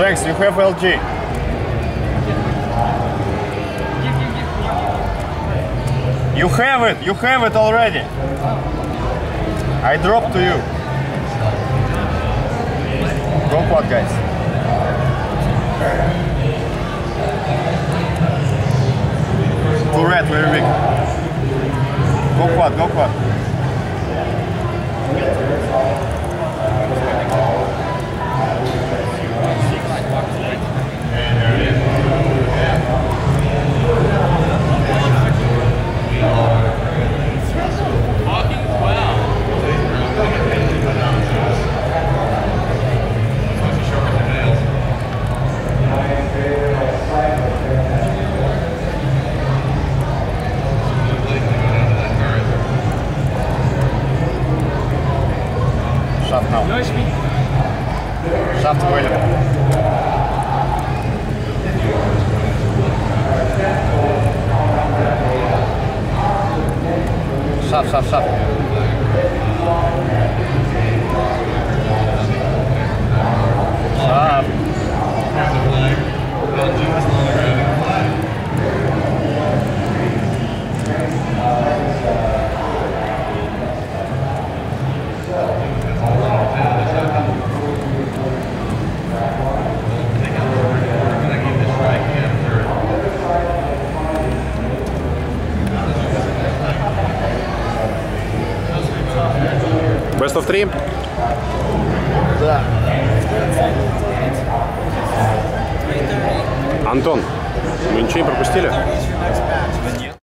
Rex, you have LG. You have it, you have it already. I dropped to you. Go quad, guys. Too red, very big. Go quad, go quad. Afhaal. Zacht boiler. Saf, saf, saf. Best of three. Да. Антон, мы ничего не пропустили? Нет.